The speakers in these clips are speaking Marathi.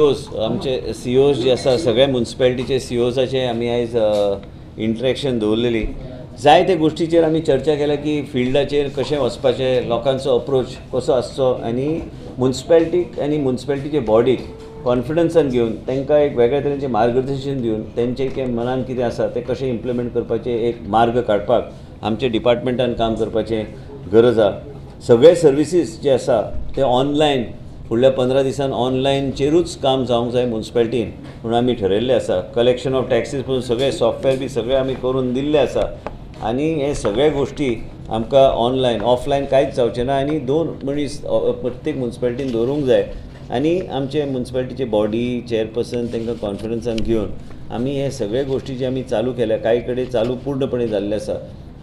ओज आमचे सी ओज जे आसा सगळ्या म्युन्सिपॅलिटीचे सी ओजाचे आमी आयज इंटरेक्शन दवरलेली जाय ते गोश्टीचेर आमी चर्चा केल्या की फिल्डाचेर कशें वचपाचें लोकांचो अप्रोच कसो आसचो आनी म्युन्सिपॅलिटीक आनी म्युन्सिपॅलिटीचे बॉडीक कॉन्फिडन्सान घेवन तांकां एक वेगळ्या तरेचें मार्गदर्शन दिवन तेंचें के मनान कितें आसा तें कशें इम्प्लिमेंट करपाचें एक मार्ग काडपाक आमचे डिपार्टमेंटान काम करपाचें गरज आसा सगळे सर्विसीस जे आसा ते ऑनलायन फुडल्या पंदरा दिसान ऑनलायनचेरूच काम जावंक जाय मुन्सिपाल्टीन म्हणून आमी ठरयल्लें आसा. कलेक्शन ऑफ टॅक्सीस पसून सगळे सॉफ्टवॅर बी सगळे आमी करून दिल्ले आसा. आनी हे सगळे गोश्टी आमकां ऑनलायन ऑफलायन कांयच जावचें ना आनी दोन मनीस प्रत्येक मुन्सिपाल्टीन दवरूंक जाय. आनी आमचे मुन्सिपाल्टीचे बॉडी चेअरपर्सन तांकां कॉन्फिडन्सान घेवन आमी हे सगळे गोश्टी जे आमी चालू केल्या कांय कडेन चालू पूर्णपणे जाल्ले आसा.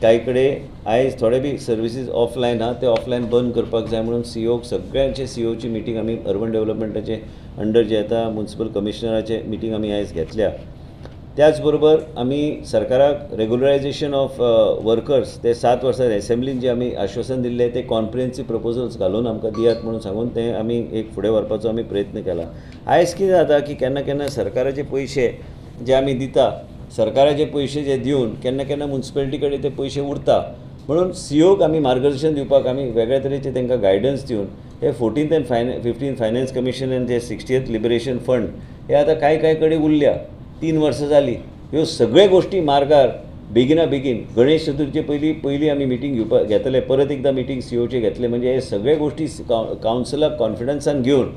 कांय कडेन आयज थोडे बी सर्विसीस ऑफलायन आहा ते ऑफलायन बंद करपाक जाय म्हणून सी ओक सगळ्यांचे सी ओची मिटींग आमी अर्बन डेव्हलपमेंटाचे अंडर जे येता मुन्सिपल कमिशनराचे मिटींग आमी आयज घेतल्या. त्याच बरोबर आमी सरकाराक रेग्युलरायझेशन ऑफ वर्कर्स ते सात वर्सां एसेंब्लीन जे आमी आश्वासन दिल्लें ते कॉन्फ्रन्सी प्रपोजल्स घालून आमकां दियात म्हणून सांगून तें आमी एक फुडें व्हरपाचो आमी प्रयत्न केला. आयज कितें जाता की केन्ना केन्ना सरकाराचे पयशे जे आमी दिता सरकाराचे पयशे जे दिवन केन्ना केन्ना म्युन्सिपालिटी कडेन ते पयशे उरता म्हणून सीओक आमी मार्गदर्शन दिवपाक आमी वेगळ्या तरेचे तांकां गायडन्स दिवन हे फोर्टीन एंड फायन फिफ्टीन फायनान्स कमिशन एंड जे सिक्स्टीएथ लिबरेशन फंड हे आतां कांय कांय कडेन उरल्या तीन वर्सां जालीं ह्यो सगळे गोश्टी मार्गार बेगिना बेगीन गणेश चतुर्थीचे पयलीं पयलीं आमी मिटींग घेवपाक घेतले परत एकदां मिटींग सीओचे घेतले म्हणजे हे सगळे गोश्टी कावन्सिलाक कॉन्फिडन्सान घेवन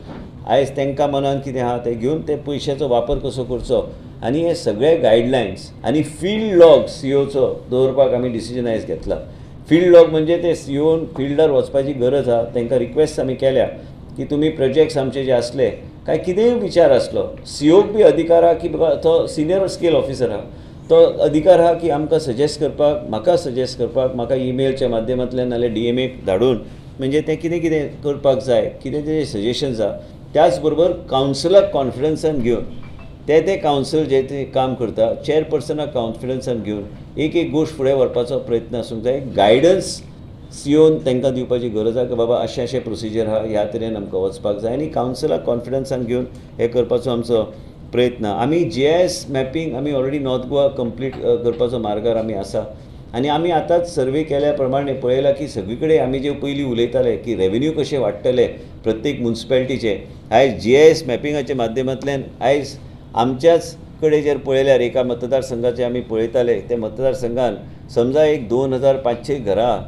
आयज तांकां मनान कितें आहा तें घेवन ते पयशांचो वापर कसो करचो आनी हे सगळे गायडलायन्स आनी फील्ड लॉग सीओचो दवरपाक आमी डिसिजन आयज घेतला. फील्ड लॉग म्हणजे ते सीओन फिल्डार वचपाची गरज आहा तांकां रिक्वेस्ट आमी केल्या की तुमी प्रोजेक्ट्स आमचे जे आसले काय कितेंय विचार आसलो सीओक बी अधिकार आहा की बाबा तो सिनियर स्केल ऑफिसर आहा तो अधिकार आहा की आमकां सजेस्ट करपाक म्हाका सजेस्ट करपाक म्हाका ईमेलच्या माध्यमांतल्यान नाजाल्यार डी एम एक धाडून म्हणजे तें कितें कितें करपाक जाय कितें तेजे सजेशन्स आहा त्याच बरोबर कावन्सिलाक कॉन्फिडन्सान घेवन ते ते कावन्सील जे ते काम करता चेअरपर्सनाक कॉन्फिडन्सान घेवन एक एक गोश्ट फुडें व्हरपाचो प्रयत्न आसूंक जाय गायडन्स सीओन तांकां दिवपाची गरज आहा की बाबा अशें अशें प्रोसिजर आहा ह्या तरेन आमकां वचपाक जाय. आनी कावन्सिलाक कॉन्फिडन्सान घेवन हें करपाचो आमचो प्रयत्न. आमी जी आय एस मॅपींग आमी ऑलरेडी नॉर्थ गोवा कंप्लीट करपाचो मार्गार आमी आसा. आनी आमी आतांच सर्वे केल्या प्रमाणे पळयलां की सगळी कडेन आमी जे पयलीं उलयताले की रेवेन्यू कशें वाडटले प्रत्येक म्युन्सिपालिटीचे आयज जी आय एस मॅपिंगाच्या माध्यमांतल्यान आयज आमच्याच कडेन जर पळयल्यार एका मतदारसंघाचे आमी पळयताले ते मतदारसंघान समजा एक दोन हजार पांचशे घरां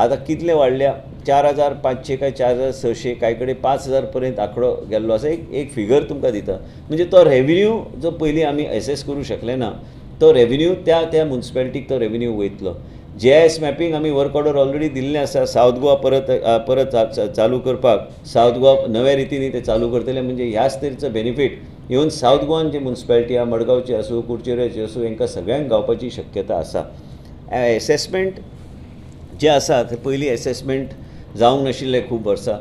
आतां कितले वाडल्या चार हजार पांचशे काय चार हजार सशे कांय कडेन पांच हजार पर्यंत आंकडो गेल्लो आसा एक एक फिगर तुमकां दिता. म्हणजे तो रेवेन्यू जो पयलीं आमी एसेस करूंक शकले ना तो रेवेन्यू त्या त्या म्युन्सिपालिटीक तो रेवेन्यू वयतलो. जे एस मॅपींग आमी वर्क ऑर्डर ऑलरेडी दिल्लें आसा सावथ गोवा परत परत चालू करपाक. सावथ गोवा नव्या रितीन ते चालू करतले म्हणजे ह्याच तरेचो बेनिफीट इवन सावथ गोवान जी म्युन्सिपालिटी आहा मडगांवची आसूं कुडचिरेची आसूं हांकां सगळ्यांक गावपाची शक्यता आसा. एसेसमेंट जे आसा ते पयलीं एसेसमेंट जावंक नाशिल्ले खूब वर्सां.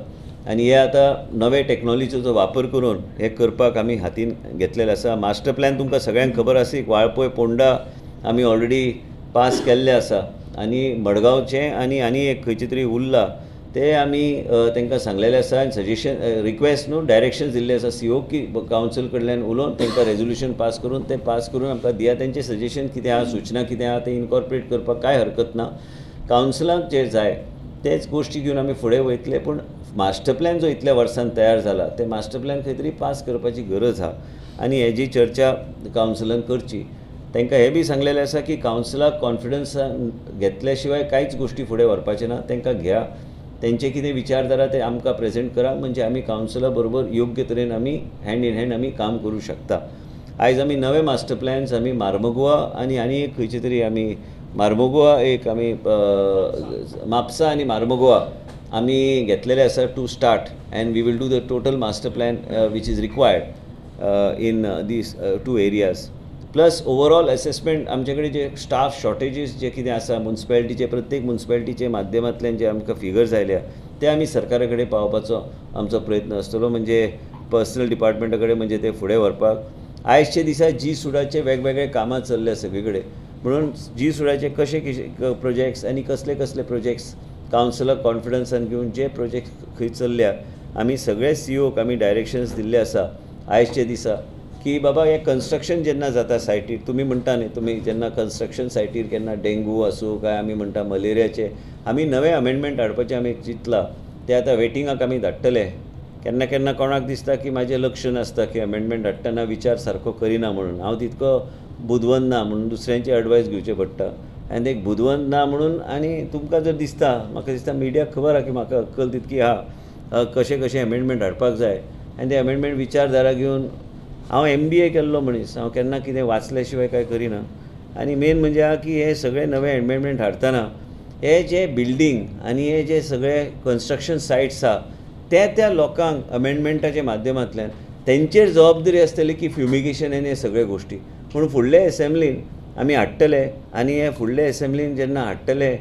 आनी हे आतां नवे टॅक्नॉलॉजीचो वापर करून हे करपाक आमी हातीन घेतलेले आसा. मास्टर प्लॅन तुमकां सगळ्यांक खबर आसा वाळपय पोंडा आमी ऑलरेडी पास केल्ले आसा. आनी मडगांवचें आनी आनी एक खंयचे तरी उरलां ते आमी तांकां सांगलेले आसा आनी सजेशन रिक्वेस्ट न्हू डायरेक्शन दिल्ले आसा सी ओ की कावन्सील कडल्यान उलोवन तांकां रेजोल्युशन पास करून तें पास करून आमकां दिया तेंचें सजेशन कितें आहा सुचना कितें आहा तें इनकॉर्पोरेट करपाक कांय हरकत ना. कावन्सिलाक जे जाय तेच गोश्टी घेवन आमी फुडें वयतले पूण मास्टर प्लॅन जो इतल्या वर्सान तयार जाला ते मास्टर प्लॅन खंय तरी पास करपाची गरज आहा आनी हेजी चर्चा कावन्सिलान करची तांकां हें बी सांगलेलें आसा की कावन्सिलाक कॉन्फिडन्स घेतल्या शिवाय कांयच गोश्टी फुडें व्हरपाचें ना तांकां घेया. तेंचे कितें विचार जाल्यार ते आमकां प्रेजेंट करा म्हणजे आमी कावन्सिला बरोबर योग्य तरेन आमी हँड इन हँड आमी काम करूं शकता. आयज आमी नवे मास्टर प्लॅन्स आमी मार्मगोवा आनी आनी एक खंयचे तरी आमी मार्मोगोवा एक आमी म्हापसा आनी मार्मोगोवा आमी घेतलेले आसा to start and we will do the total master plan which is required in this two areas plus overall assessment आमचे कडेन जे स्टाफ शॉर्टेजीस जे कितें आसा म्युन्सिपालिटीचे प्रत्येक म्युन्सिपालिटीचे माध्यमांतल्यान जे आमकां फिगर्स आयल्या ते आमी सरकारा कडेन पावोवपाचो आमचो प्रयत्न आसतलो म्हणजे पर्सनल डिपार्टमेंटा कडेन म्हणजे ते फुडें व्हरपाक. आयजचे दिसा जी सुडाचे वेगवेगळे कामां चल्ल्या सगळे कडेन म्हणून जी सुडाचे कशे किशे प्रोजेक्ट्स आनी कसले कसले प्रोजेक्ट्स कावन्सिलाक कॉन्फिडन्सान घेवन जे प्रोजेक्ट खंय चल्ल्या आमी सगळे सी ओक आमी डायरेक्शन्स दिल्ले आसा. आयजचे दिसा की बाबा हें कन्स्ट्रक्शन जेन्ना जाता सायटीर तुमी म्हणटा न्ही तुमी जेन्ना कन्स्ट्रक्शन सायटीर केन्ना डेंगू आसूं काय आमी म्हणटा मलेरियाचे आमी नवे अमेंडमेंट हाडपाचें आमी चिंतलां ते आतां वेटिंगाक आमी धाडटले केन्ना केन्ना कोणाक दिसता की म्हाजें लक्ष नासता की अमेंडमेंट हाडटना विचार सारको करिना म्हणून. हांव तितको बुदवंत ना म्हणून दुसऱ्यांची एडवायस घेवचें पडटा. आनी एक बुदवंत ना म्हणून आनी तुमकां जर दिसता म्हाका दिसता मिडियाक खबर आहा की म्हाका अक्कल तितकी आहा कशें कशें अमेंडमेंट हाडपाक जाय. आनी ते अमेंडमेंट विचारधारा घेवन हांव एम बी ए केल्लो मनीस. हांव केन्ना कितें वाचल्या शिवाय कांय करिना. आनी मेन म्हणजे हा की हे सगळे नवे अमेंडमेंट हाडटना हे जे बिल्डींग आनी हे जे सगळे कन्स्ट्रक्शन सायट्स आहा त्या त्या लोकांक अमेंडमेंटाच्या माध्यमांतल्यान तेंचेर जबाबदारी आसतली की फ्युमिगेशन आनी हे सगळे गोश्टी पूण फुडले एसेंब्लीन आमी हाडटले आनी हे फुडले एसेंब्लीन जेन्ना हाडटले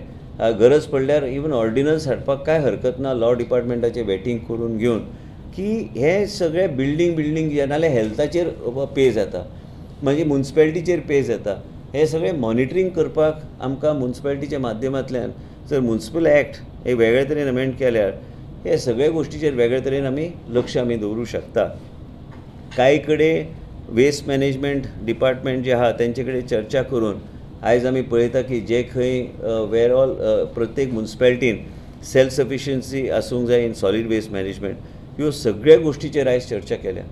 गरज पडल्यार इवन ऑर्डिनन्स हाडपाक कांय हरकत ना लॉ डिपार्टमेंटाचें वेटींग करून घेवन की हे सगळे बिल्डींग बिल्डींग जे नाल्यार हेल्थाचेर पे जाता. म्हणजे म्युन्सिपॅलिटीचेर पे जाता. हे सगळे मॉनिटरींग करपाक आमकां म्युन्सिपॅलिटीच्या माध्यमांतल्यान जर मुन्सिपल एक्ट हे वेगळे तरेन अमेंड केल्यार हे सगळे गोश्टीचेर वेगळे तरेन आमी लक्ष आमी दवरूं शकता. कांय कडेन वेस्ट मॅनेजमेंट डिपार्टमेंट जे आहा तेंचे कडेन चर्चा करून आयज आमी पळयता की जे खंय वेर ऑल प्रत्येक म्युन्सिपॅलिटीन सेल्फ सफिशियन्सी आसूंक जाय इन सॉलिड वेस्ट मॅनेजमेंट ह्यो सगळ्या गोश्टीचेर आयज चर्चा केल्या.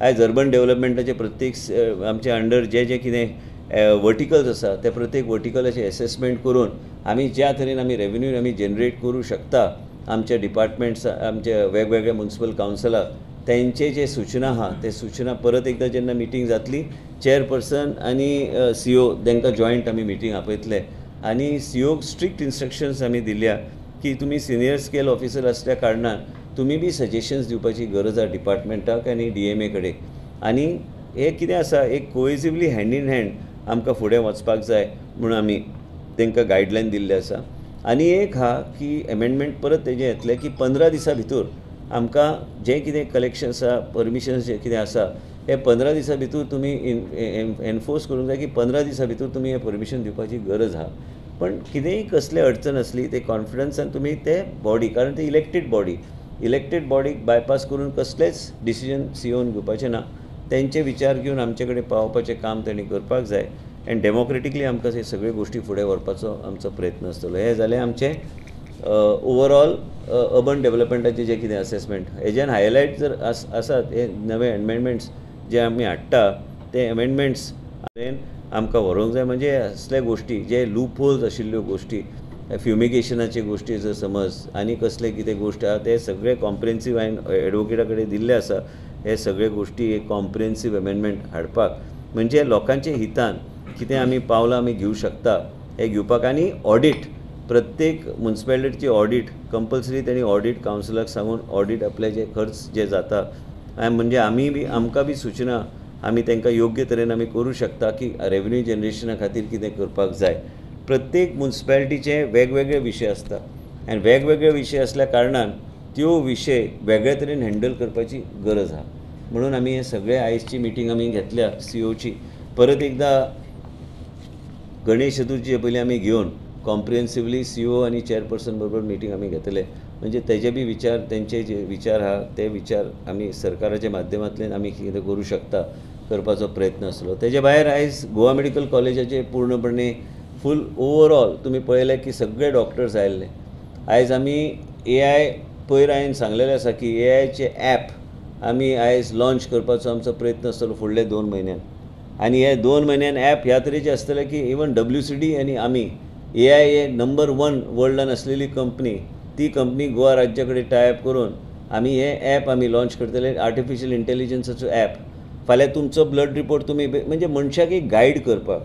आयज अर्बन डेव्हलपमेंटाचे प्रत्येक आमचे अंडर जे जे कितें वर्टिकल्स आसा ते प्रत्येक वर्टिकलाचे एसेसमेंट करून आमी ज्या तरेन आमी रेवन्यू आमी जनरेट करूं शकता आमच्या डिपार्टमेंट्स आमचे वेगवेगळे म्युन्सिपल कावन्सिलाक तेंचे जे सुचना आहा ते सुचना परत एकदां जेन्ना मिटींग जातली चेअरपर्सन आनी सी ओ तांकां जॉयंट आमी मिटींग आपयतले. आनी सी ओक स्ट्रिक्ट इन्स्ट्रक्शन्स आमी दिल्या की तुमी सिनियर स्केल ऑफिसर आसल्या कारणान तुमी बी सजेशन्स दिवपाची गरज आसा डिपार्टमेंटाक आनी डी एम ए कडेन आनी हे कितें आसा एक कोएसिवली हँड इन हँड आमकां फुडें वचपाक जाय म्हणून आमी तांकां गायडलायन दिल्लें आसा. आनी एक हा की एमेंडमेंट परत तेजें येतलें की पंदरा दिसां भितर आमकां जें कितें कलेक्शन आसा परमिशन्स जें कितें आसा हे पंदरा दिसां भितर तुमी एनफोर्स करूंक जाय की पंदरा दिसां भितर तुमी हें परमिशन दिवपाची गरज आहा पण कितेंय कसले अडचण आसली ते कॉन्फिडन्सान तुमी ते बॉडी कारण ते इलेक्टेड बॉडी इलेक्टेड बॉडीक बायपास करून कसलेंच डिसिजन सीओन घेवपाचें ना. तेंचे विचार घेवन आमचे कडेन पावोवपाचें काम तेणी करपाक जाय. अँड डेमोक्रेटिकली आमकां हे सगळे गोश्टी फुडें व्हरपाचो आमचो प्रयत्न आसतलो. हे जालें आमचें ओवरऑल अर्बन डेव्हलपमेंटाचें जें कितें असेसमेंट हेज्यान हायलायट जर आस आसात हे नवे अमेंडमेंट्स जे आमी हाडटा ते अमेंडमेंट्स आमकां व्हरोंक जाय. म्हणजे असले गोश्टी जे लूप होल्स आशिल्ल्यो गोश्टी फ्युमिगेशनाचे गोश्टी जर समज आनी कसले कितें गोश्ट आहा ते सगळे कॉम्प्रिहेन्सीव हांवें एडवोकेटा कडेन दिल्ले आसा हे सगळे गोश्टी एक कॉम्प्रिहेन्सीव अमेंडमेंट हाडपाक. म्हणजे लोकांच्या हितान कितें आमी पावलां आमी घेवं शकता हे घेवपाक आनी ऑडीट प्रत्येक मुन्सिपॅलिटीची ऑडीट कंपल्सरी तेणी ऑडीट कावन्सिलाक सांगून ऑडीट आपले जे खर्च जे जाता. म्हणजे आमी बी आमकां बी सुचना आमी तांकां योग्य तरेन आमी करूं शकता की रेवन्यू जनरेशना खातीर कितें करपाक जाय. प्रत्येक म्युन्सिपालिटीचे वेगवेगळे विशय आसता आनी वेगवेगळे विशय आसल्या कारणान त्यो विशय वेगळे तरेन हँडल करपाची गरज आहा म्हणून आमी हे सगळे आयजची मिटींग आमी घेतल्या सी ओची परत एकदां गणेश चतुर्थीचे पयलीं आमी घेवन कॉम्प्रिहेन्सिवली सी ओ आनी चेअरपर्सन बरोबर मिटींग आमी घेतले. म्हणजे तेजे बी विचार तेंचे जे विचार आहा ते विचार आमी सरकाराच्या माध्यमांतल्यान आमी कितें करूं शकता करपाचो प्रयत्न आसलो तेजे भायर आयज गोवा मेडिकल कॉलेजाचे पूर्णपणे फूल ओवरऑल तुमी पळयलें की सगळे डॉक्टर्स आयिल्ले आयज आमी ए आय पयर हांवें सांगलेलें आसा की ए आयचे ॲप आमी आयज लॉन्च करपाचो आमचो प्रयत्न आसतलो फुडले दोन म्हयन्यान आनी हे दोन म्हयन्यान ॲप ह्या तरेचे आसतले की इवन डब्ल्यू सी डी आनी आमी A I A number one वर्ल्डान आसलेली कंपनी ती कंपनी गोवा राज्या कडेन टायप करून आमी हे ॲप आमी लॉन्च करतले आर्टिफिशियल इंटेलिजन्साचो ॲप फाल्यां तुमचो ब्लड रिपोर्ट तुमी म्हणजे मनशाक एक गायड करपाक.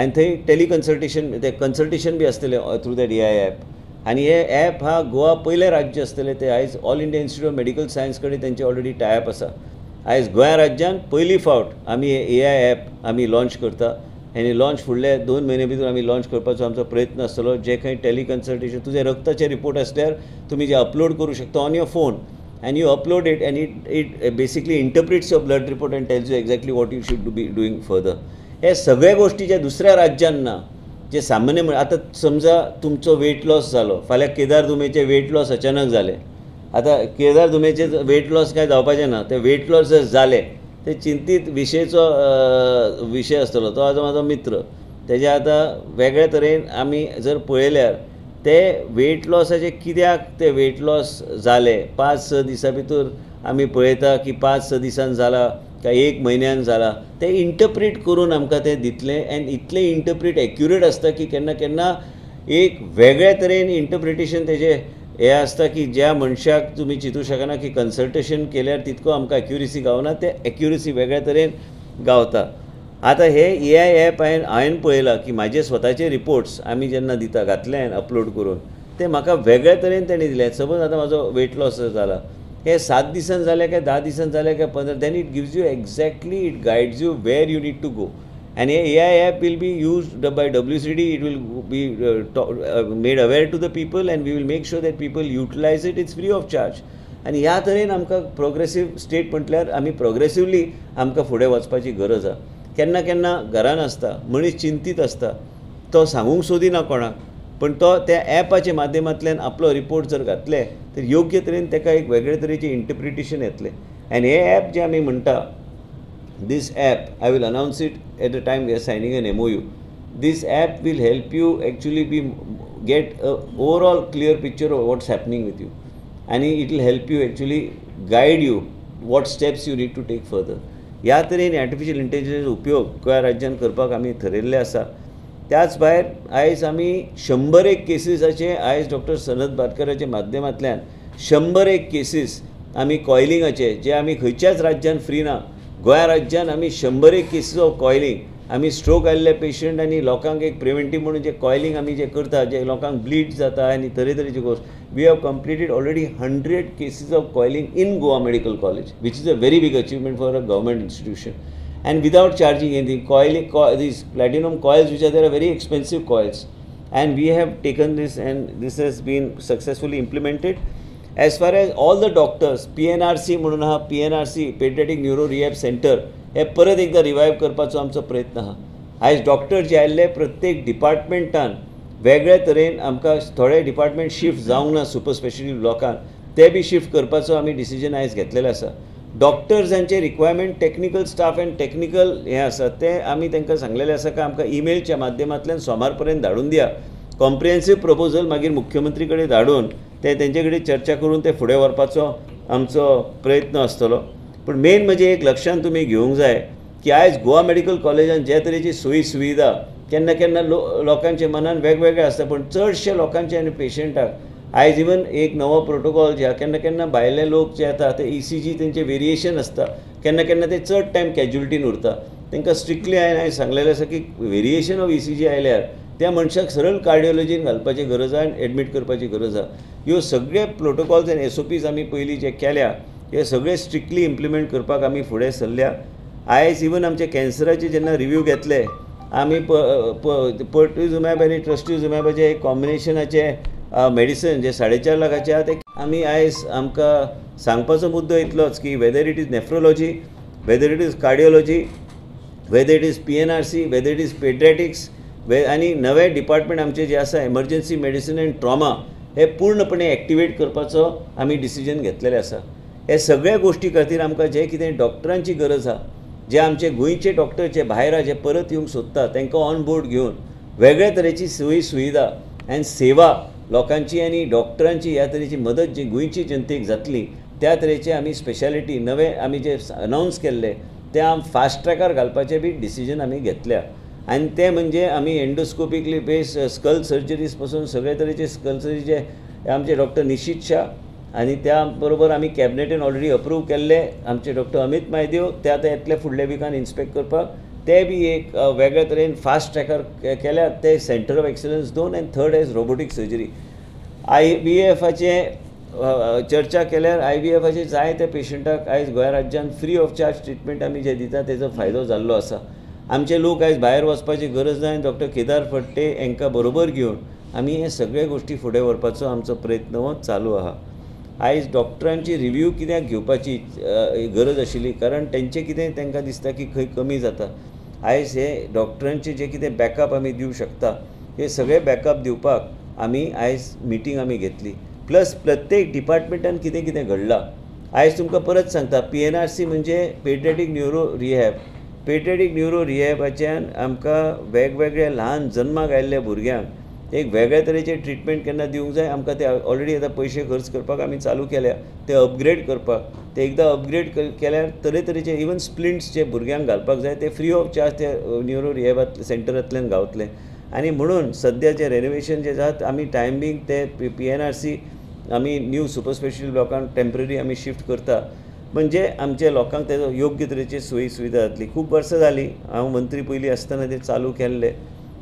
आनी थंय टेलिकन्सल्टेशन ते कन्सल्टेशन बी आसतलें through that A I app आनी हे ॲप हा गोवा पयलें राज्य आसतलें ते आयज All India Institute of Medical Science कडेन तेंचे ऑलरेडी टायप आसा आयज गोंया राज्यान पयली फावट आमी हे ए आय ॲप आमी लॉन्च करता. आनी लॉन्च फुडले दोन म्हयने भितर आमी लॉन्च करपाचो आमचो प्रयत्न आसतलो जे खंय टेलिकन्सल्टेशन तुजे रक्ताचे रिपोर्ट आसल्यार तुमी जे अपलोड करूं शकता on your phone and you upload it and it it basically interprets your blood report and tells you exactly what you should be doing further हे सगळे गोश्टी जे दुसऱ्या राज्यांना जे सामान्य म्हण आतां समजा तुमचो वेट लॉस जालो फाल्यां केदार दुमेचे वेट लॉस अचानक जाले आतां केदार दुमेचे वेट लॉस कांय जावपाचें ना ते वेट लॉस जर जाले ते चिंतीत विशयचो विशय आसतलो तो आतां म्हाजो मित्र. तेजे आतां वेगळे तरेन आमी जर पळयल्यार ते वेट लॉसाचे कित्याक ते वेट लॉस जाले पांच स दिसां भितर आमी पळयता की पांच स दिसान जाला काय एक म्हयन्यान जाला ते इंटरप्रीट करून आमकां तें दितलें एन्ड इतलें इंटरप्रीट एक्युरेट आसता की केन्ना केन्ना एक वेगळे तरेन इंटरप्रिटेशन तेजें हें आसता की ज्या मनशाक तुमी चिंतूं शकना की कन्सल्टेशन केल्यार तितको आमकां एक्युरेसी गावना ते एक्युरेसी वेगळ्या तरेन गावता. आतां हे ए आय एप हांवें हांवें पळयलां की म्हाजे स्वताचे रिपोर्ट्स आमी जेन्ना दिता घातले हांवें अपलोड करून ते म्हाका वेगळे तरेन तेणी दिले. सपोज आतां म्हाजो वेट लॉस जाला हे सात दिसान जाले काय धा दिसान जाले काय पंदरा then it gives you exactly it guides you where you need to go and हे AI app will be used by WCD. It will be uh, to, uh, made aware to the people, and we will make sure that people utilize it. It's free of charge. आनी ह्या तरेन आमकां प्रोग्रेसीव स्टेट म्हटल्यार आमी प्रोग्रेसिवली आमकां फुडें वचपाची गरज आसा केन्ना केन्ना घरान आसता मनीस चिंतीत आसता तो सांगूंक सोदिना कोणाक पण तो त्या ॲपाच्या माध्यमातल्यान आपलो रिपोर्ट जर घातले तर योग्य तरेन ताका एक वेगळे तरेचे इंटरप्रिटेशन येतले. आनी हे ॲप जे आमी म्हणटा this app I will announce it at the time we are signing an MO U this app will help you actually be get a overall clear picture of what's happening with you आणि it will help you actually guide you what steps you need to take further ह्या तरेन आर्टिफिशियल इंटेलिजन्स उपयोग गोंया राज्यांत करपाक आमी थारायल्ले आसा. त्याच भायर आयज आमी शंबर एक केसीसाचे आयज डॉक्टर सनद भाटकराच्या माध्यमांतल्यान शंबर एक केसीस आमी कॉयलिंगाचे जे आमी खंयच्याच राज्यान फ्री ना. गोंया राज्यान आमी शंबर एक केसीस ऑफ कॉयलिंग आमी स्ट्रोक आयिल्ले पेशंट आनी लोकांक एक प्रिवेंटीव म्हणून जे कॉयलिंग आमी जे करता जे लोकांक ब्लीड जाता आनी तरेतरेचे गोश्ट we have completed already hundred cases of coiling in Goa medical college which is a very big achievement for a government institution and without charging anything. Coil, co- these platinum coils, which are there, are very expensive coils, and we have taken this, and this has been successfully implemented. As far as all the doctors, PNRC म्हणून आहा PNRC paediatric neuro rehab centre हे परत एकदा रिवायव करपाचो आमचो प्रयत्न आहा आयज डॉक्टर जे आयिल्ले प्रत्येक डिपार्टमेंटान वेगळे तरेन आमकां थोडे डिपार्टमेंट शिफ्ट जावंक ना सुपर स्पेशलिस्ट ब्लॉकान ते बी शिफ्ट करपाचो आमी डिसिजन आयज घेतलेलो आसा डॉक्टर्सांचे requirement technical staff and technical हें आसा ते आमी तांकां सांगलेलें आसा की आमकां ईमेलच्या माध्यमांतल्यान सोमार पर्यंत धाडून दिया. कॉम्प्रिहेन्सीव प्रपोजल मागीर मुख्यमंत्री कडेन धाडून ते तेंचे कडेन चर्चा करून ते फुडें व्हरपाचो आमचो प्रयत्न आसतलो पूण मेन म्हणजे एक लक्षांत तुमी घेवंक जाय की आयज गोवा मेडिकल कॉलेजान जे तरेची सोयी सुविधा केन्ना केन्ना लो लोकांच्या मनान वेगवेगळे आसता पूण चडशे लोकांचे आनी पेशंटाक आयज इवन एक नवो प्रोटोकॉल जे आहा केन्ना केन्ना भायले लोक जे येता ते ई सी जी तेंचे वेरिएशन आसता केन्ना केन्ना ते चड टायम कॅज्युलिटीन उरता तांकां स्ट्रिक्टली हांवें हांवें सांगलेलें आसा की variation of E C G आयल्यार त्या मनशाक सरळ कार्डियोलॉजीन घालपाची गरज आहा आनी एडमीट करपाची गरज आहा. ह्यो सगळे प्रोटोकॉल्स आनी एस ओ पीज आमी पयलीं जे केल्या हे सगळे स्ट्रिक्टली इम्प्लिमेंट करपाक आमी फुडें सरल्या. आयज इवन आमचे कॅन्सराचे जेन्ना रिव्यू घेतले आमी पर्ट्युझुमॅब आनी ट्रस्ट्युझुमॅबाचे एक कॉम्बिनेशनाचे मेडिसन जे साडे चार लाखाचे आहा ते आमी आयज आमकां सांगपाचो मुद्दो इतलोच की whether it is nephrology whether it is cardiology whether it is P N R C whether it is paediatrics वे आनी नवे डिपार्टमेंट आमचे जे आसा एमर्जन्सी मेडिसीन एंड ट्रॉमा हे पूर्णपणे एक्टिवेट करपाचो आमी डिसिजन घेतलेलें आसा हे सगळ्या गोश्टी खातीर आमकां जे कितें डॉक्टरांची गरज आहा जे आमचे गोंयचे डॉक्टर जे भायर जे परत येवंक सोदता तांकां ऑन बोर्ड घेवन वेगळे तरेची सोयी सुविधा अँड सेवा लोकांची आनी डॉक्टरांची ह्या तरेची मदत जी गोंयची जनतेक जातली त्या तरेचे आमी स्पेशालिटी नवे आमी जे अनावन्स केल्ले ते आम फास्ट ट्रॅकार घालपाचे बी डिसिजन आमी घेतल्या. आनी ते म्हणजे आमी एंडोस्कोपिकली बेस स्कल सर्जरीजपासून सगळे तरेचे स्कल सर्जरीचे आमचे डॉक्टर निशीत शाह आनी त्या बरोबर आमी कॅबिनेटीन ऑलरेडी अप्रूव केल्ले. आमचे डॉक्टर अमित मायदेव ते आतां येतले फुडल्या विकान इन्स्पेक्ट करपाक. ते बी एक वेगळे तरेन फास्ट ट्रॅकर केल्यात. ते सेंटर ऑफ एक्सलन्स दोन आनी third age robotic surgery I B एफाचे चर्चा केल्यार आय बी एफाचे जाय ते पेशंटाक आयज गोंय राज्यांत फ्री ऑफ चार्ज ट्रिटमेंट आमी जे दिता तेजो फायदो जाल्लो आसा. आमचे लोक आयज भायर वचपाची गरज ना डॉक्टर केदार फट्टे हांकां बरोबर घेवन आमी हे सगळे गोश्टी फुडें व्हरपाचो आमचो प्रयत्न हो चालू आहा. आयज डॉक्टरांची रिव्यू कित्याक घेवपाची गरज आशिल्ली? कारण तेंचें कितें तांकां दिसता की खंय कमी जाता. आयज हे डॉक्टरांचे जे कितें बॅकअप आमी दिवंक शकता हे सगळे बॅकअप दिवपाक आमी आयज मिटींग आमी घेतली. प्लस प्रत्येक डिपार्टमेंटान कितें कितें घडलां. आयज तुमकां परत सांगता पी एन आर सी म्हणजे pediatric neuro rehab. Pediatric neuro रिहॅबाच्यान आमकां वेगवेगळ्या ल्हान जल्माक आयिल्ल्या भुरग्यांक एक वेगळ्या तरेचे ट्रिटमेंट केन्ना दिवंक जाय आमकां ते ऑलरेडी आतां पयशे खर्च करपाक आमी चालू केल्या ते अपग्रेड करपाक. ते एकदां अपग्रेड केल्यार तरेतरेचे इवन स्प्लिंट्स जे भुरग्यांक घालपाक जाय ते फ्री ऑफ चार्ज ते न्युरो रिहेबात सेंटरांतल्यान गावतले. आनी म्हणून सद्या जे रेनोवेशन जे जात आमी टायमींग ते पी एन आर सी आमी न्यू सुपर स्पेशल ब्लॉकांक टेंपररी आमी शिफ्ट करता. म्हणजे आमच्या लोकांक तेजो योग्य तरेची सोयी सुविधा जातली. खूब वर्सां जालीं हांव मंत्री पयलीं आसतना ते चालू केल्ले.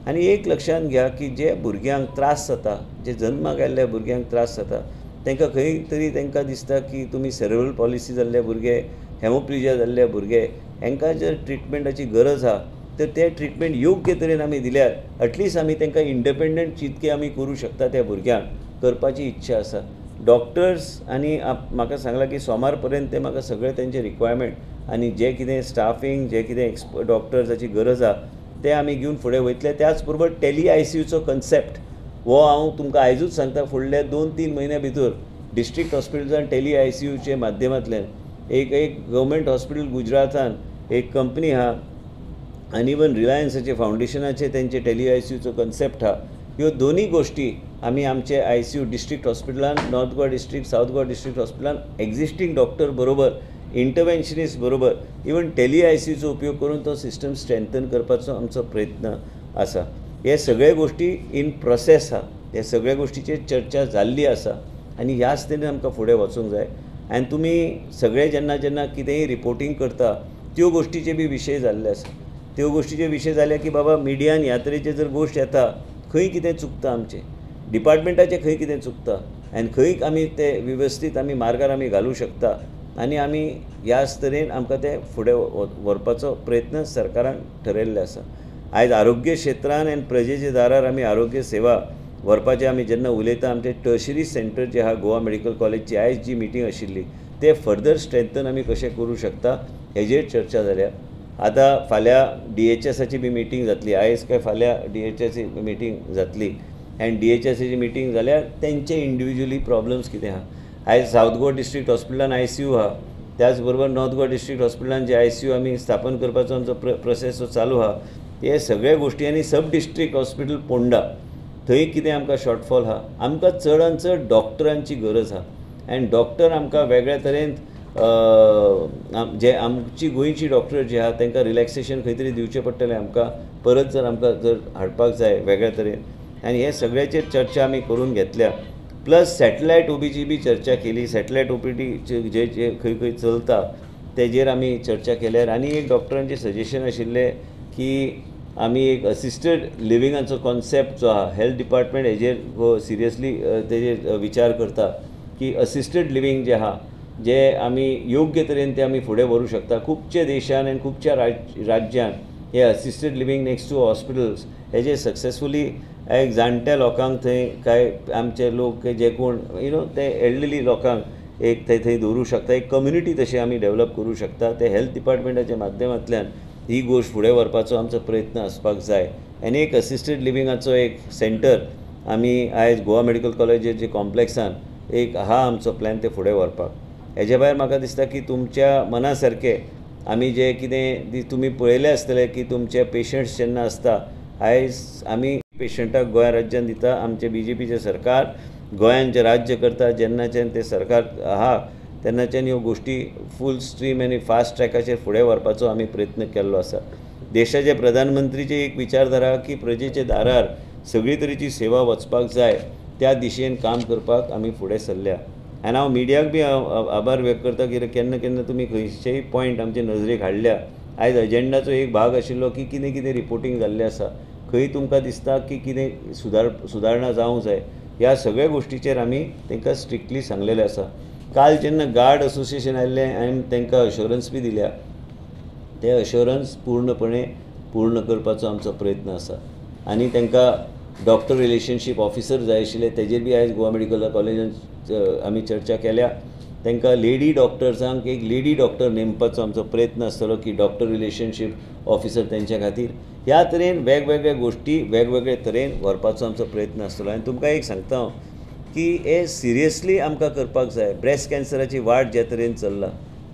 आनी एक लक्षांत घ्या की जे भुरग्यांक त्रास जाता जे जल्माक आयिल्ल्या भुरग्यांक त्रास जाता तांकां खंय तरी तांकां दिसता की तुमी सेरेब्रल पॉलिसी जाल्ले भुरगे हेमोप्लिजिया जाल्ले भुरगे हांकां जर ट्रिटमेंटाची गरज आहा तर ते ट्रिटमेंट योग्य तरेन आमी दिल्यार एटलिस्ट आमी तांकां इंडिपेंडंट जितके आमी करूं शकता त्या भुरग्यांक करपाची इच्छा आसा. डॉक्टर्स आनी म्हाका सांगलां की सोमार पर्यंत ते म्हाका सगळे तेंचे रिक्वायरमेंट आनी जे कितें स्टाफींग जे कितें एक्सप डॉक्टर्साची गरज आहा ते आमी घेवन फुडें वयतले. त्याच बरोबर टेली आय सी यूचो कन्सेप्ट हो हांव तुमकां आयजूच सांगता फुडले दोन तीन म्हयन्या भितर डिस्ट्रिक्ट हॉस्पिटल्सान टेली आय सी यूचे माध्यमांतल्यान एक एक गव्हर्मेंट हॉस्पिटल गुजरातान एक कंपनी आहा आनी इवन रिलायन्साचे फावंडेशनाचे तेंचे टेली आय सी यूचो कन्सेप्ट आहा ह्यो दोनी गोश्टी आमी आमचे आय सी यू डिस्ट्रिक्ट हॉस्पिटलान north Goa district south Goa district हॉस्पिटलान एक्झिस्टींग डॉक्टर बरोबर इंटरवेन्शनिस्ट बरोबर. इवन टेली आय सीचो उपयोग करून तो सिस्टम स्ट्रेंथन करपाचो आमचो प्रयत्न आसा हे सगळे गोश्टी इन प्रोसेस आहा हे सगळ्या गोश्टीचेर चर्चा जाल्ली आसा आनी ह्याच तरेन आमकां फुडें वचूंक जाय. आनी तुमी सगळे जेन्ना जेन्ना कितेंय रिपोर्टींग करता त्यो गोश्टीचे बी विशय जाल्ले आसा त्यो गोश्टीचे विशय जाले की बाबा मिडियान ह्या तरेचे जर गोश्ट येता खंय कितें चुकता आमचें? डिपार्टमेंटाचें खंय कितें चुकता? आनी खंय आमी ते वेवस्थीत आमी मार्गार आमी घालूं शकता? आनी आमी ह्याच तरेन आमकां ते फुडें व्हरपाचो प्रयत्न सरकारान ठरयल्ले आसा. आयज आरोग्य क्षेत्रान आनी प्रजेच्या दारार आमी आरोग्य सेवा व्हरपाचें आमी जेन्ना उलयता आमचें टर्शरी सेंटर जें आहा गोवा मेडिकल कॉलेजची आयज जी मिटींग आशिल्ली ते फर्दर स्ट्रेंथन आमी कशें करूं शकता हेजेर चर्चा जाल्या. आतां फाल्यां डी एच एसाची बी मिटींग जातली आयज काय फाल्यां डी एच एस मिटींग जातली. आनी डी एच एसाची मिटींग जाल्यार तेंचे इंडिविज्युअली प्रॉब्लम्स कितें आहा आयज साऊथ गोवा डिस्ट्रिक्ट हॉस्पिटलान आय सी यू आहा त्याच बरोबर नॉर्थ गोवा डिस्ट्रिक्ट हॉस्पिटलान जे आय सी यू आमी स्थापन करपाचो आमचो प्र प्रोसेस जो चालू आहा हे सगळे गोष्टी आनी सब डिस्ट्रिक्ट हॉस्पिटल पोंडा थंय कितें आमकां शॉर्टफॉल आहा आमकां चडान चड डॉक्टरांची गरज आहा आनी डॉक्टर आमकां वेगळ्या तरेन जे आमची गोंयची डॉक्टर जे आहा तांकां रिलॅक्सेशन खंय तरी दिवचें पडटलें आमकां. परत जर आमकां जर हाडपाक जाय वेगळ्या तरेन आनी हे सगळ्याचेर चर्चा आमी करून घेतल्या. प्लस सॅटेलायट ओबीची बी चर्चा केली. सॅटेलायट ओपीटीचे जे जे खंय खंय चलता तेजेर आमी चर्चा केल्यार आनी एक डॉक्टरांचें सजेशन आशिल्लें की आमी एक असिस्टेड लिविंगाचो कॉन्सेप्ट जो आहा हेल्थ डिपार्टमेंट हेजेर सिरियसली तेजेर विचार करता की असिस्टेड लिविंग जे आहा जे आमी योग्य तरेन ते आमी फुडें व्हरूंक शकता. खुबशे देशान आनी खुबश्या राज्यान हे assisted living next to hospitals हेजे सक्सेसफुली एक जाणट्या लोकांक थंय कांय आमचे लोक जे कोण यु नो ते एल्डली लोकांक एक थंय थंय दवरूंक शकता. एक कम्युनिटी तशी आमी डेवलप करूंक शकता. ते हेल्थ डिपार्टमेंटाच्या माध्यमांतल्यान ही गोश्ट फुडें व्हरपाचो आमचो प्रयत्न आसपाक जाय. आनी एक असिस्टंट लिविंगाचो एक सेंटर आमी आयज गोवा मेडिकल कॉलेजीचे कॉम्प्लेक्सान एक आहा आमचो प्लॅन ते फुडें व्हरपाक. हेजे भायर म्हाका दिसता की तुमच्या मना सारके आमी जे कितें तुमी पळयलें आसतलें की तुमचे पेशंट्स जेन्ना आसता आयज आमी पेशंटाक गोंय राज्यान दिता आमचे बी जे पीचे सरकार गोंयान जे राज्य करता जेन्नाच्यान ते सरकार आहा तेन्नाच्यान ह्यो गोश्टी फूल स्ट्रीम आनी फास्ट ट्रॅकाचेर फुडें व्हरपाचो आमी प्रयत्न केल्लो आसा. देशाचे प्रधानमंत्रीची एक विचारधारा की प्रजेच्या दारार सगळी तरेची सेवा वचपाक जाय त्या दिशेन काम करपाक आमी फुडें सरल्या आनी हांव मिडियाक बी आभार व्यक्त करता कित्याक केन्ना केन्ना तुमी खंयचेय पॉयंट आमचे नजरेक हाडल्या. आयज अजेंडाचो एक भाग आशिल्लो की कितें कितें रिपोर्टींग जाल्लें आसा. खंय तुमकां दिसता की कितें सुदार सुदारणा जावंक जाय ह्या सगळ्या गोश्टीचेर आमी तांकां स्ट्रिक्टली सांगलेलें आसा. काल जेन्ना गार्ड असोसिएशन आयिल्लें आनी तांकां अश्युरन्स बी दिल्या ते अश्युरन्स पूर्णपणे पूर्ण करपाचो आमचो प्रयत्न आसा. आनी तांकां डॉक्टर रिलेशनशीप ऑफिसर जाय आशिल्ले तेजेर बी आयज गोवा मेडिकल कॉलेजान आमी चर्चा केल्या. तांकां लेडी डॉक्टर्सांक एक लेडी डॉक्टर नेमपाचो आमचो प्रयत्न आसतलो की डॉक्टर रिलेशनशीप ऑफिसर तेंच्या खातीर. ह्या तरेन वेगवेगळ्या गोश्टी वेगवेगळे तरेन व्हरपाचो आमचो प्रयत्न आसतलो. आनी तुमकां एक सांगता हांव की हे सिरियसली आमकां करपाक जाय. ब्रेस्ट कॅन्सराची वाड जे तरेन चल्ला.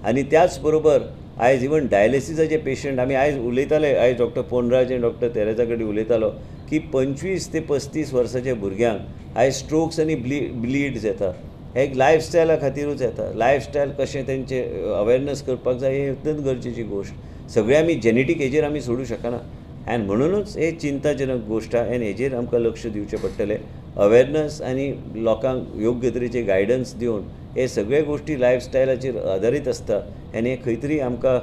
आनी त्याच बरोबर आयज इवन डायलिसिसाचे पेशंट आमी आयज उलयताले आयज डॉक्टर पोनराज आनी डॉक्टर तेरेजा कडेन उलयतालो की पंचवीस ते पस्तीस वर्साच्या भुरग्यांक आयज स्ट्रोक्स आनी ब्ली ब्लीड्स येता. हे एक लायफस्टायला खातीरूच येता. लायफस्टायल कशें तेंचे अवेरनस करपाक जाय हे अत्यंत गरजेची गोश्ट सगळें आमी जेनेटीक हेजेर आमी सोडूंक शकना. आनी म्हणूनच हे चिंताजनक गोश्ट आनी हेजेर आमकां लक्ष दिवचें पडटलें अवेरनस आनी लोकांक योग्य तरेचे गायडन्स दिवन हे सगळे गोश्टी लायफस्टायलाचेर आदारीत आसता आनी हे खंय तरी आमकां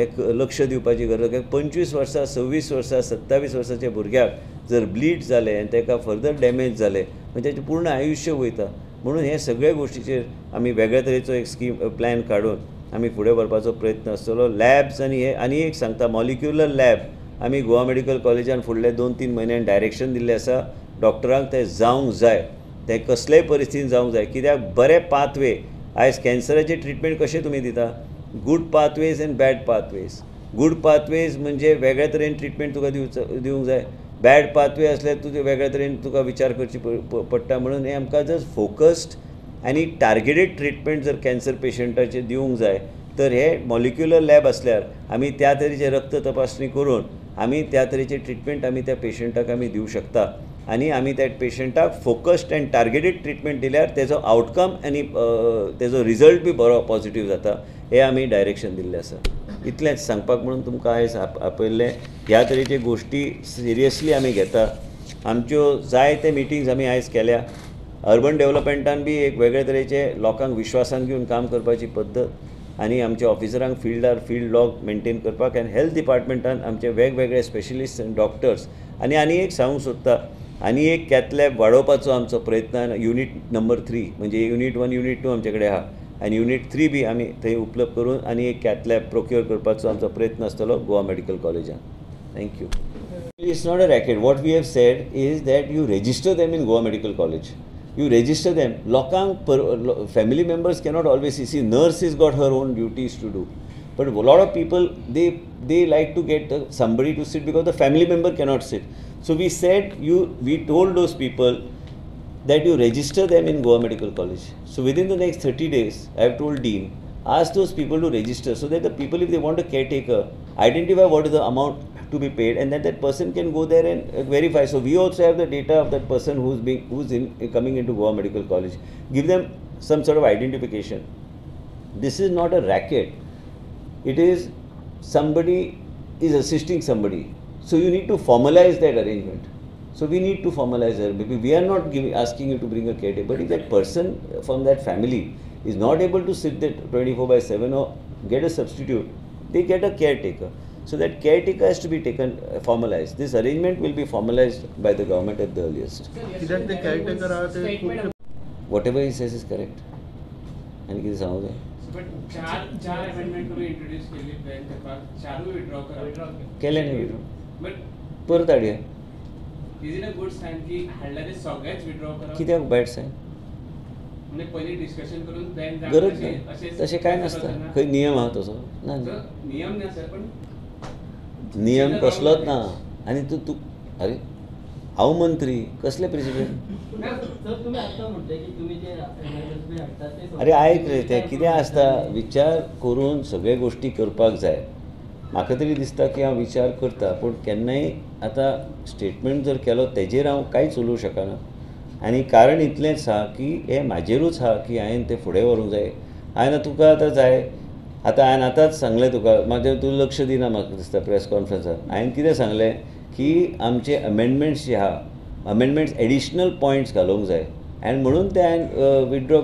एक लक्ष दिवपाची गरज कित्याक पंचवीस वर्सां सव्वीस वर्सां सत्तावीस वर्साच्या भुरग्याक जर ब्लीड जालें आनी ताका फर्दर डॅमेज जालें म्हणजे ताचें पूर्ण आयुश्य वयता. म्हणून हे सगळे गोश्टीचेर आमी वेगळ्या तरेचो एक स्कीम प्लॅन काडून आमी फुडें व्हरपाचो प्रयत्न आसतलो लॅब्स आनी हे आनी एक सांगता मॉलिक्युलर लॅब आमी गोवा मेडिकल कॉलेजान फुडले दोन तीन म्हयन्यान डायरेक्शन दिल्लें आसा डॉक्टरांक तें जावंक जाय. तें कसलेय परिस्थितीन जावंक जाय. कित्याक? बरे पाथवे आयज कॅन्सराचे ट्रिटमेंट कशें तुमी दिता? Good pathways and bad pathways good pathways म्हणजे वेगळ्या तरेन ट्रिटमेंट तुका दिवच दिवंक जाय. बॅड पाथवे असल्यार तुजे वेगळ्या तरेन तुका विचार करची पडटा म्हणून हें आमकां जर फोकस्ड आनी टार्गेटेड ट्रिटमेंट जर कॅन्सर पेशंटाचे दिवंक जाय तर हे मॉलिक्युलर लॅब असल्यार आमी त्या तरेचे रक्त तपासणी करून आमी त्या तरेचे ट्रिटमेंट आमी त्या पेशंटाक आमी दिवं शकता. आनी आमी त्या पेशंटाक फोकस्ड एंड टार्गेटेड ट्रिटमेंट दिल्यार तेजो आउटकम आनी तेजो रिजल्ट बी बरो पॉझिटीव जाता. हे आमी डायरेक्शन दिल्लें आसा इतलेंच सांगपाक म्हणून तुमकां आयज आप आपयल्लें ह्या तरेचे गोश्टी सिरियसली आमी घेता. आमच्यो जायते मिटींग्स आमी आयज केल्या. अर्बन डेव्हलपमेंटान बी एक वेगळे तरेचे लोकांक विश्वासान घेवन काम करपाची पद्दत आनी आमच्या ऑफिसरांक फिल्डार फिल्ड लॉग मेंटेन करपाक आनी हेल्थ डिपार्टमेंटान आमचे वेगवेगळे स्पेशलिस्ट आनी डॉक्टर्स आनी आनी एक सांगूंक सोदता आनी एक कॅथ लॅब वाडोवपाचो आमचो प्रयत्न युनीट नंबर थ्री म्हणजे युनीट वन युनीट टू आमचे कडेन आहा आनी युनीट थ्री बी आमी थंय उपलब्ध करून आनी एक कॅथ लॅब प्रोक्युअर करपाचो आमचो प्रयत्न आसतलो Goa medical कॉलेजान thank you it's not a racket what we have said is that you register them in Goa medical college You register them. Lokang, family members cannot always see. See, nurse has got her own duties to do. But a lot of people, they they like to get somebody to sit because the family member cannot sit. So we said, you, we told those people that you register them in Goa Medical College. So within the next 30 days, I have told Dean, ask those people to register so that the people, if they want a caretaker, identify what is the amount to be paid, and then that person can go there and uh, verify. So we also have the data of that person who's being who's in coming into Goa Medical College. Give them some sort of identification. This is not a racket. It is somebody is assisting somebody. So you need to formalize that arrangement. So we need to formalize that. Maybe we are not giving, asking you to bring a caretaker, but if that person from that family is not able to sit there 24 by 7 or get a substitute, they get a caretaker. So that caretaker has to be taken uh, formalized. This arrangement will be formalized by the government at the earliest. कित्याक ते कॅरेक्टर आहा ते खूब Whatever he says is correct. आणि कितें सांगू जाय पण चार चार अमेंडमेंट तुम्ही इंट्रोड्यूस केली बँक तपास चारू विड्रॉ करा विड्रॉ केले नाही withdraw. बट परत हाडया is it a good sign की हाडला ते सगळेच विड्रॉ करा कित्याक बॅड सायन म्हणजे पहिले डिस्कशन करून बँक गरज नाही तशें कांय नासता खंय नियम आहा तसो ना ना. नियम नाही सर पण नियम कसलोच ना. आनी तूं तूं अरे हांव मंत्री? कसले प्रेसिडेंट अरे आयक रे तें कितें आसता विचार करून सगळे गोश्टी करपाक जाय. म्हाका तरी दिसता की हांव विचार करता पूण केन्नाय आतां स्टेटमेंट जर केलो तेजेर हांव कांयच उलोवंक शकना. आनी कारण इतलेंच आहा की हें म्हाजेरूच आहा की हांवें तें फुडें व्हरूंक जाय. हांवें तुका आतां जाय. आतां हांवें आतांच सांगलें तुका म्हाजें तूं लक्ष दिना म्हाका दिसता प्रेस कॉन्फरन्सार हांवें कितें सांगलें की आमचे अमेंडमेंट्स जे आहा अमेंडमेंट्स एडिशनल पॉयंट्स घालूंक जाय. आनी म्हणून ते हांवें विड्रॉ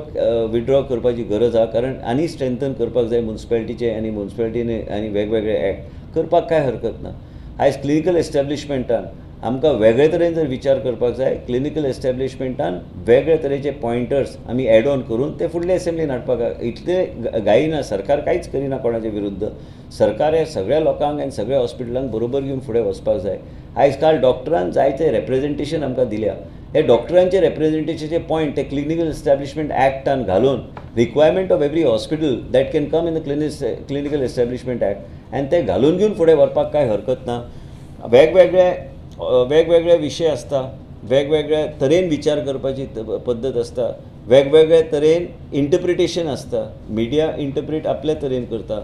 विड्रॉ करपाची गरज आहा कारण आनी स्ट्रेंथन करपाक जाय म्युन्सिपालिटीचे आनी म्युन्सिपालिटीने आनी वेगवेगळे एक्ट करपाक कांय हरकत ना. आयज क्लिनिकल एस्टॅब्लिशमेंटान आमकां वेगळे तरेन जर विचार करपाक जाय क्लिनिकल एस्टॅब्लिशमेंटान वेगळे तरेचे पॉयंटर्स आमी एड ऑन करून ते फुडले असेंब्लीन हाडपाक इतले गायना सरकार कांयच करिना कोणाचे विरुद्ध. सरकार हे सगळ्या लोकांक आनी सगळ्या हॉस्पिटलांक बरोबर घेवन फुडें वचपाक जाय. आयज काल डॉक्टरान जायते रेप्रेजेंटेशन आमकां दिल्या. हे डॉक्टरांचे रेप्रेजेंटेशनचे पॉयंट ते क्लिनिकल एस्टॅब्लिशमेंट ॲक्टान घालून requirement of every hospital that can come in the clinic clinical establishment act आनी ते घालून घेवन फुडें व्हरपाक कांय हरकत ना. वेगवेगळे वेगवेगळे विशय आसता वेगवेगळ्या तरेन विचार करपाची पद्दत आसता वेगवेगळ्या तरेन इंटरप्रिटेशन आसता मिडिया इंटरप्रीट आपल्या तरेन करता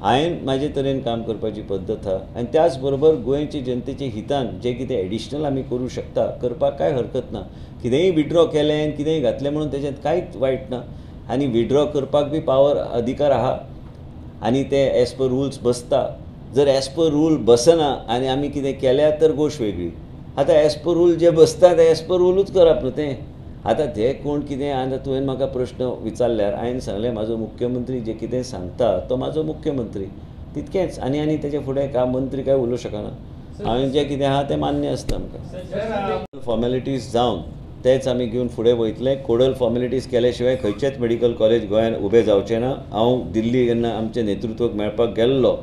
हांवें म्हाजे तरेन काम करपाची पद्दत आहा आनी त्याच बरोबर गोंयचे जनतेचे हितान जे कितें एडिशनल आमी करूं शकता करपाक कांय हरकत ना. कितेंय विड्रॉ केलें कितेंय घातलें म्हणून तेजेंत कांयच वायट ना. आनी विड्रॉ करपाक बी पावर अधिकार आहा. आनी ते एज पर रुल्स बसता. जर ॲज पर रूल बसना आनी आमी कितें केल्या तर गोश्ट वेगळी. आतां ॲज पर रूल जे बसता तें एज पर रूलूच करप न्हू तें आतां ते कोण कितें आतां तुवें म्हाका प्रश्न विचारल्यार हांवें सांगलें म्हाजो मुख्यमंत्री जे कितें सांगता तो म्हाजो मुख्यमंत्री. तितकेंच. आनी आनी तेजे फुडें काय मंत्री काय उलोवं शकना हांवें जें कितें आहा तें मान्य आसता आमकां फॉर्मेलिटीज जावन तेच आमी घेवन फुडें वयतले कोडल फॉर्मेलिटीज केल्या शिवाय खंयचेच मेडिकल कॉलेज गोंयांत उबें जावचें ना. हांव दिल्ली जेन्ना आमचे नेतृत्वक मेळपाक गेल्लो.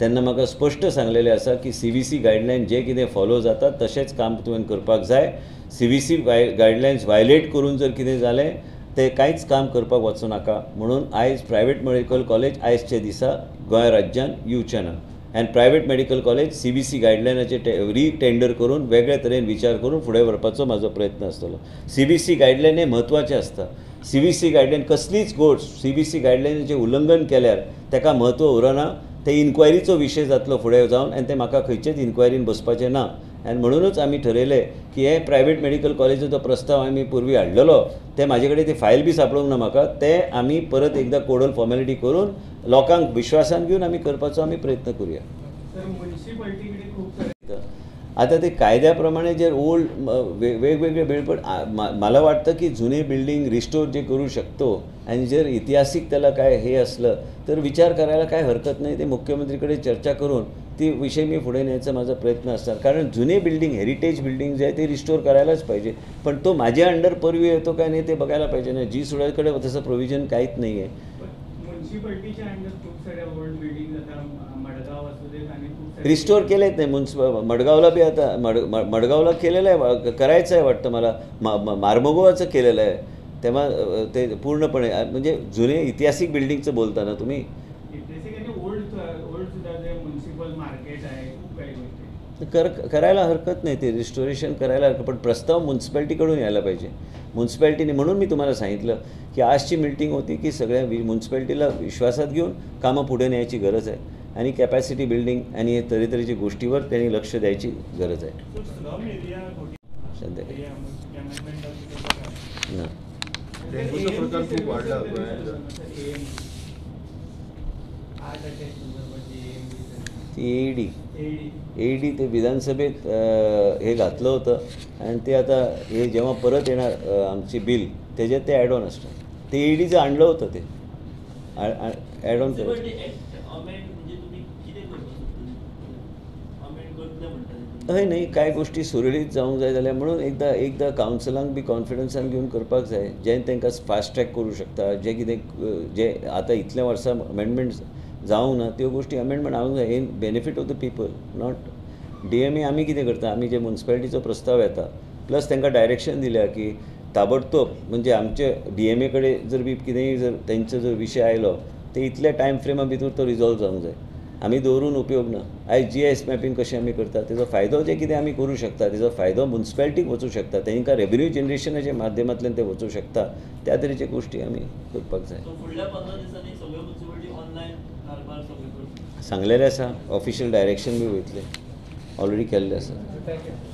तेन्ना म्हाका स्पश्ट सांगलेलें आसा की सी बी सी गायडलायन जे कितें फॉलो जाता तशेंच काम तुवें करपाक जाय. C B C guidelines violate करून जर कितें जालें तें कांयच काम करपाक वचूं नाका. म्हणून आयज प्रायवेट मेडिकल कॉलेज आयजच्या दिसा गोंय राज्यांत येवचें ना आनी private medical college C B C गायडलायनाचे टे करून वेगळे तरेन विचार करून फुडें व्हरपाचो म्हाजो प्रयत्न आसतलो सी बी सी गायडलायन हे म्हत्वाचें आसता सी बी सी गायडलायन कसलीच गोड्स सी बी सी गायडलायनाचें उल्लंघन केल्यार ताका म्हत्व उरना. ते इन्क्वायरीचो विशय जातलो फुडें जावन आनी ते म्हाका खंयचेच इन्क्वायरीन बसपाचें ना. आनी म्हणूनच आमी ठरयलें की हे प्रायवेट मेडिकल कॉलेजीचो प्रस्ताव आमी पुर्वी हाडलेलो ते म्हाजे कडेन ती फायल बी सापडूंक ना म्हाका ते आमी परत एकदां कोडल फॉर्मेलिटी करून लोकांक विश्वासान घेवन आमी करपाचो आमी प्रयत्न करुया सर म्युन्सिपाल्टी कडेन खूब सारे आता ते कायद्याप्रमाणे जर ओल्ड ओल्ड वेगवेगळे बिल्ड पण मा- मला वाटतं की जुने बिल्डिंग रिस्टोर जे करू शकतो आणि जर ऐतिहासिक त्याला काय हे असलं तर विचार करायला काय हरकत नाही. ते मुख्यमंत्रीकडे चर्चा करून ती विषय मी पुढे न्यायचा माझा प्रयत्न असणार. कारण जुने बिल्डिंग हेरिटेज बिल्डिंग जे आहे ते रिस्टोर करायलाच पाहिजे. पण तो माझ्या अंडर परवी येतो काय नाही ते बघायला पाहिजे ना. जी सुडाकडे तसं प्रोव्हिजन काहीच नाही आहे म्युन्सिपाल्टीच्या अंडर खूप साऱ्या ओल्ड बिल्डिंग आता मडगाव असू देत रिस्टोर केलेत नाही. म्युन्सिपल मडगावला बी आता मड मडगावला केलेलं आहे करायचं आहे वाटतं मला. मा मार्मगोवाचं केलेलं आहे. तेव्हा ते पूर्णपणे म्हणजे जुने ऐतिहासिक बिल्डिंगचं बोलता ना तुम्ही कर करायला हरकत नाही ते रिस्टोरेशन करायला हरकत पण प्रस्ताव म्युन्सिपॅलिटीकडून यायला पाहिजे. म्युन्सिपॅलिटीने म्हणून मी तुम्हाला सांगितलं की आजची मिटिंग होती की सगळ्या म्युन्सिपॅलिटीला विश्वासात घेऊन कामं पुढे न्यायची गरज आहे. आणि कॅपॅसिटी बिल्डिंग आणि हे तऱ्हेतऱ्हेची गोष्टीवर त्यांनी लक्ष द्यायची गरज आहे. संध्याकाळी ती ए डी ए डी ते विधानसभेत हे घातलं होतं. आणि ते आता हे जेव्हा परत येणार आमची बिल त्याच्यात ते ॲड ऑन असतं. ते ए डीचं आणलं होतं ते. ॲड ऑन करायचं Municipality Act amend म्हणजे तुम्ही कितें करपाक अमेंड करतले म्हणटा हय न्हय कांय गोश्टी सुरळीत जावंक जाय जाल्यार म्हणून एकदां एकदां कावन्सिलांक बी कॉन्फिडन्सान घेवन करपाक जाय. जें तांकां फास्ट ट्रॅक करूं शकता. जें कितें जें आतां इतल्या वर्सां अमेंडमेंट जावंक ना त्यो गोश्टी अमेंडमेंट हांव जाय. In benefit of the people not D M A आमी कितें करता? आमी जे मुन्सिपालिटीचो प्रस्ताव येता प्लस तांकां डायरेक्शन दिल्या की ताबडतोब म्हणजे आमचे डी एम ए कडेन जर बी कितेंय जर तेंचो जर विशय आयलो ते इतल्या टायम फ्रेमा भितर तो रिजॉल्व जावंक जाय. आमी दवरून उपयोग ना. आयज जी एस मॅपींग कशें आमी करता तेजो फायदो जे कितें आमी करूं शकता तेजो फायदो म्युन्सिपॅलिटीक वचूं शकता तांकां रेव्हेन्यू जनरेशनाच्या माध्यमांतल्यान ते वचूं शकता त्या तरेचे गोश्टी आमी करपाक जाय. सांगलेलें आसा ऑफिशियल डायरेक्शन बी वयतलें. ऑलरेडी केल्लें आसा थँक्यू